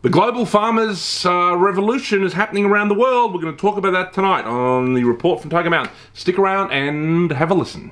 The global farmers uh, revolution is happening around the world. We're going to talk about that tonight on the report from Tiger Mountain. Stick around and have a listen.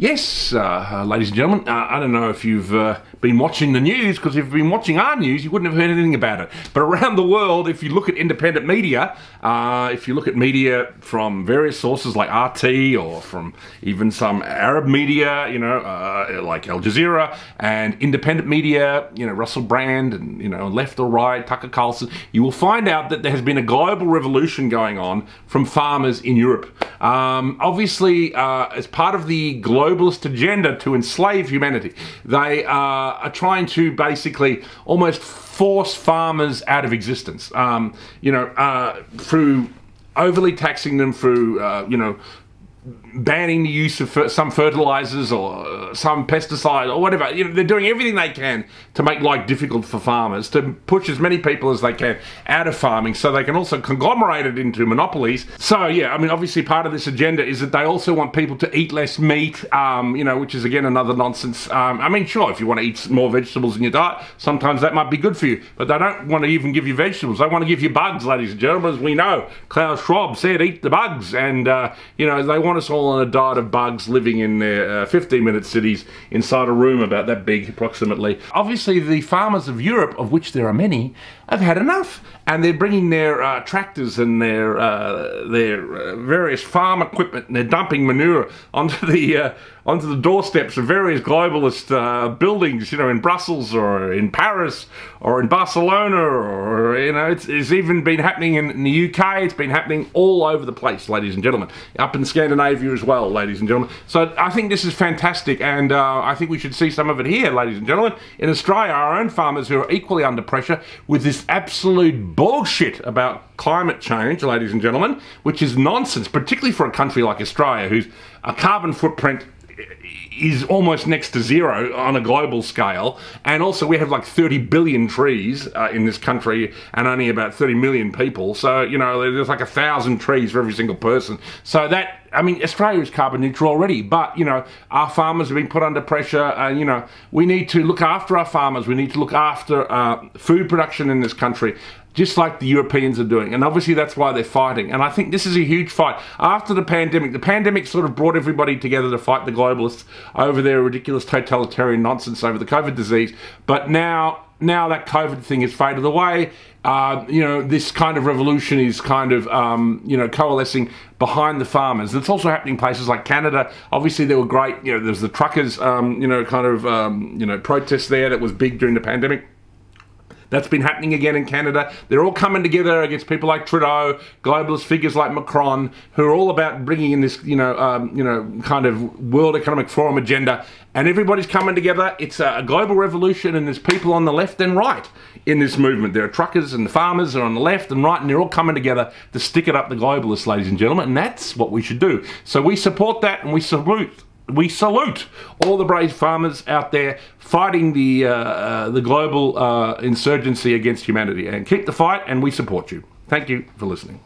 Yes, uh, ladies and gentlemen, uh, I don't know if you've uh, been watching the news, because if you've been watching our news, you wouldn't have heard anything about it. But around the world, if you look at independent media, uh, if you look at media from various sources like RT or from even some Arab media, you know, uh, like Al Jazeera, and independent media, you know, Russell Brand, and, you know, left or right, Tucker Carlson, you will find out that there has been a global revolution going on from farmers in Europe. Um, obviously, uh, as part of the globalist agenda to enslave humanity, they uh, are trying to basically almost force farmers out of existence. Um, you know, uh, through overly taxing them, through uh, you know banning the use of some fertilizers or uh, some pesticides or whatever. You know, they're doing everything they can to make life difficult for farmers, to push as many people as they can out of farming so they can also conglomerate it into monopolies. So, yeah, I mean, obviously part of this agenda is that they also want people to eat less meat, um, you know, which is again another nonsense. Um, I mean, sure, if you want to eat more vegetables in your diet, sometimes that might be good for you, but they don't want to even give you vegetables. They want to give you bugs, ladies and gentlemen, as we know. Klaus Schwab said, eat the bugs, and, uh, you know, they want us all on a diet of bugs living in their uh, 15 minute cities inside a room about that big approximately. Obviously the farmers of Europe, of which there are many, have had enough and they're bringing their uh, tractors and their uh, their uh, various farm equipment and they're dumping manure onto the uh, onto the doorsteps of various globalist uh, buildings, you know, in Brussels or in Paris or in Barcelona or, you know, it's, it's even been happening in, in, the UK. It's been happening all over the place, ladies and gentlemen. Up in Scandinavia as well, ladies and gentlemen. So I think this is fantastic and uh, I think we should see some of it here, ladies and gentlemen. In Australia, our own farmers who are equally under pressure with this absolute bullshit about climate change, ladies and gentlemen, which is nonsense, particularly for a country like Australia, whose a carbon footprint is almost next to zero on a global scale. And also, we have like 30 billion trees uh, in this country and only about 30 million people. So, you know, there's like a thousand trees for every single person. So that I mean, Australia is carbon neutral already, but you know, our farmers have been put under pressure, and you know, we need to look after our farmers. We need to look after uh, food production in this country just like the Europeans are doing. And obviously that's why they're fighting. And I think this is a huge fight. After the pandemic, the pandemic sort of brought everybody together to fight the globalists over their ridiculous totalitarian nonsense over the COVID disease. But now, now that COVID thing has faded away. Uh, you know, this kind of revolution is kind of, um, you know, coalescing behind the farmers. It's also happening in places like Canada. Obviously, there were great, you know, there's the truckers, um, you know, kind of, um, you know, protests there that was big during the pandemic. That's been happening again in Canada. They're all coming together against people like Trudeau, globalist figures like Macron, who are all about bringing in this, you know, um, you know, kind of World Economic Forum agenda. And everybody's coming together. It's a, global revolution, and there's people on the left and right in this movement. There are truckers and the farmers are on the left and right, and they're all coming together to stick it up the globalists, ladies and gentlemen. And that's what we should do. So we support that, and we salute we salute all the brave farmers out there fighting the uh, uh, the global uh, insurgency against humanity and keep the fight and we support you. Thank you for listening.